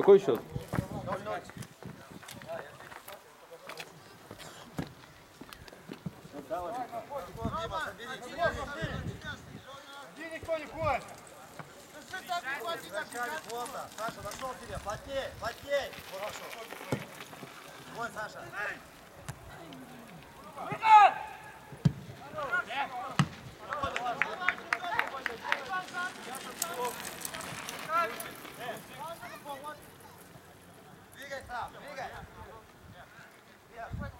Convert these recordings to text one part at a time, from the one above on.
Какой счет? Дима, соберите. Один никто не ходит. Саша, нашел тебя. Плотней, плотней. Хорошо. Вон, Саша. ठीक है साहब ठीक है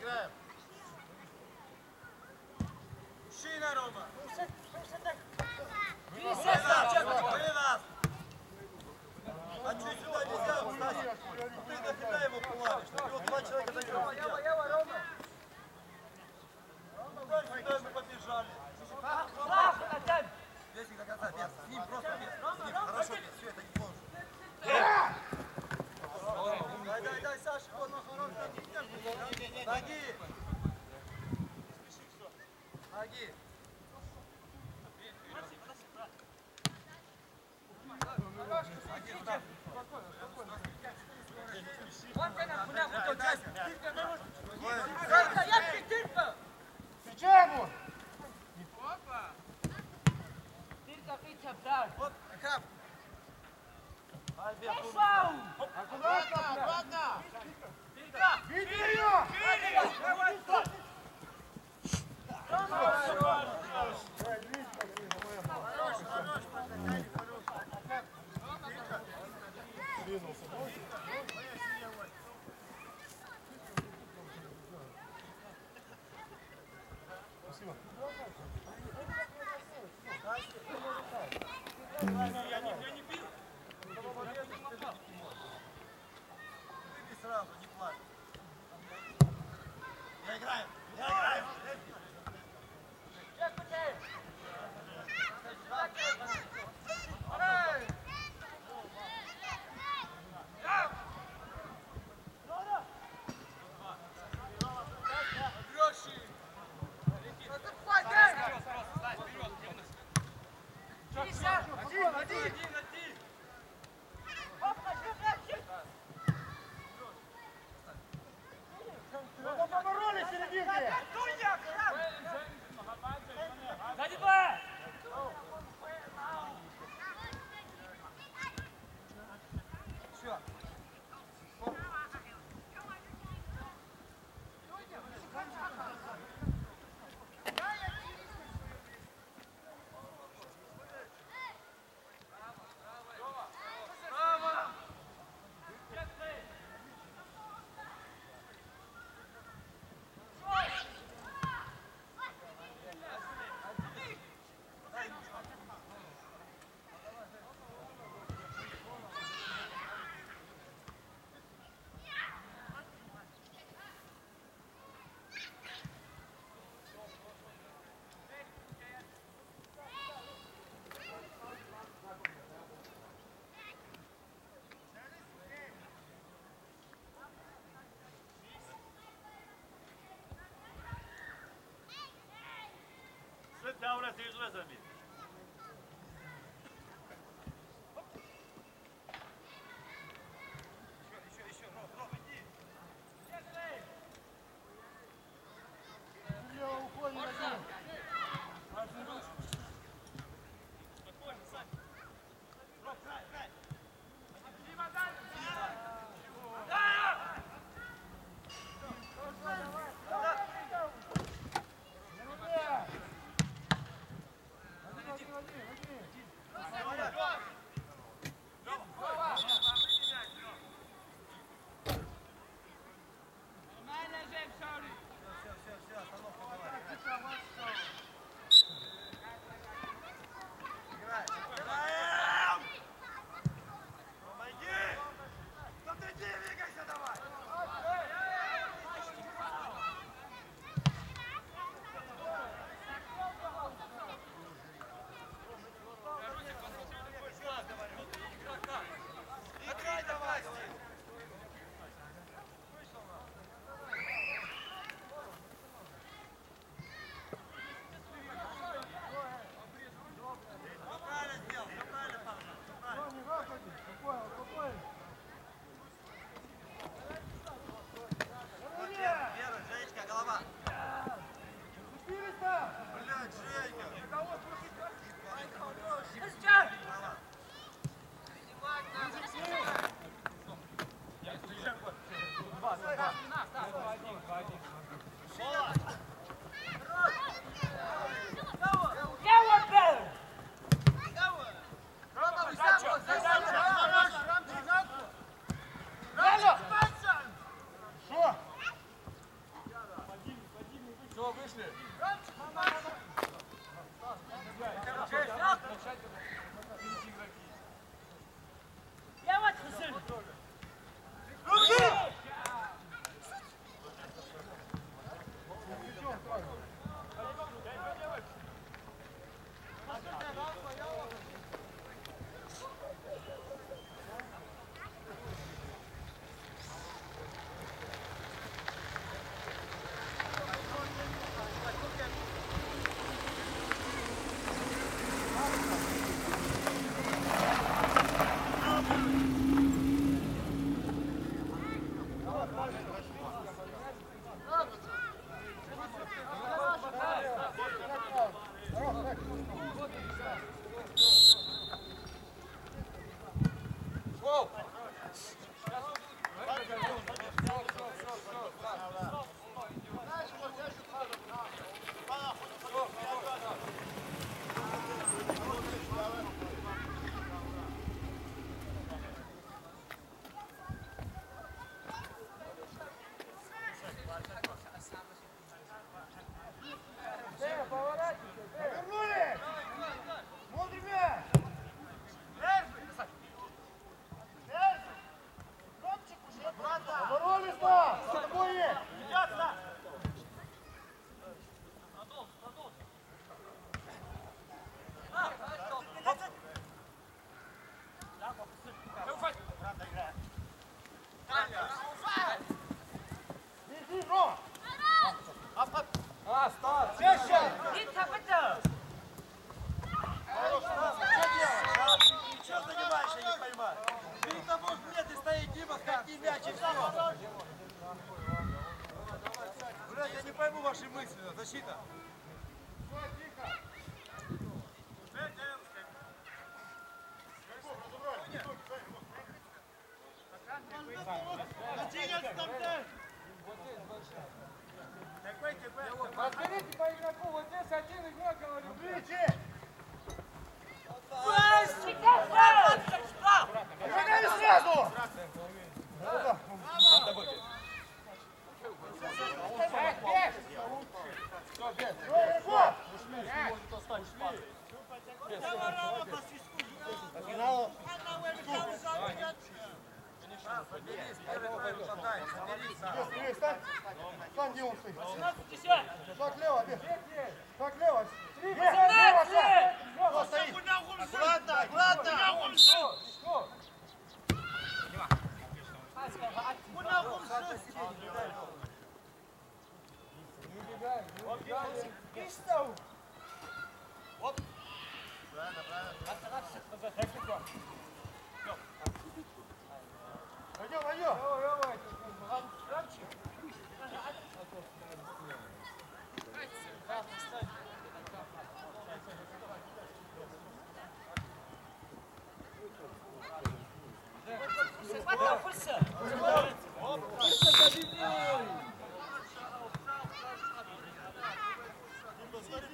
கேட்குறேன் Ну, fazer duas amigas. শেষ What the fuck, sir? Посмотри,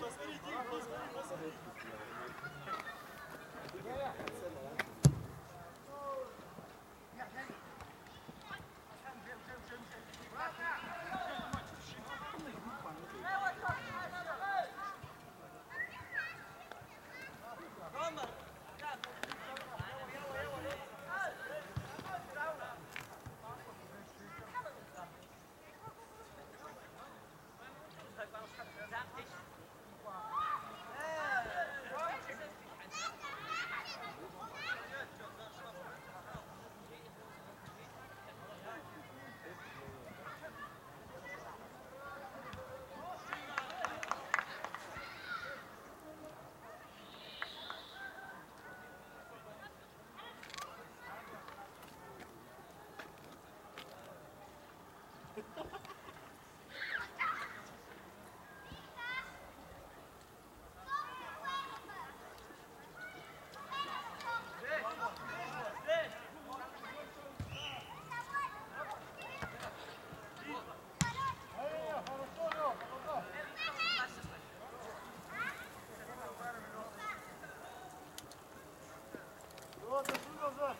посмотри, Дим, посмотри, посмотри. 不是